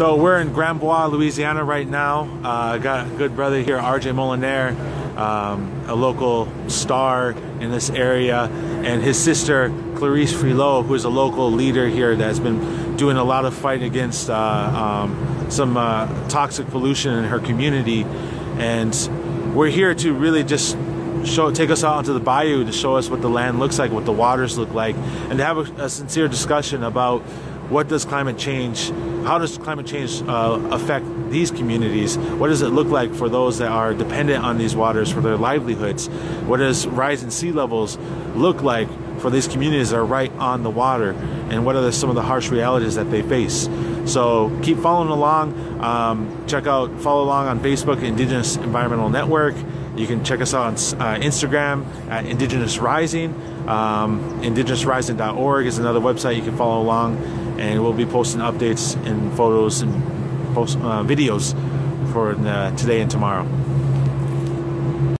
So we're in Grand Bois, Louisiana right now. Uh, I got a good brother here, RJ Molinere, um, a local star in this area, and his sister Clarice Friloux, who is a local leader here that's been doing a lot of fight against uh, um, some uh, toxic pollution in her community. And we're here to really just show take us out onto the bayou to show us what the land looks like, what the waters look like, and to have a, a sincere discussion about what does climate change, how does climate change uh, affect these communities? What does it look like for those that are dependent on these waters for their livelihoods? What does rising sea levels look like for these communities that are right on the water? And what are the, some of the harsh realities that they face? So keep following along. Um, check out, follow along on Facebook, Indigenous Environmental Network. You can check us out on uh, Instagram at Indigenous Rising. Um, indigenousrising.org is another website you can follow along, and we'll be posting updates and photos and post uh, videos for uh, today and tomorrow.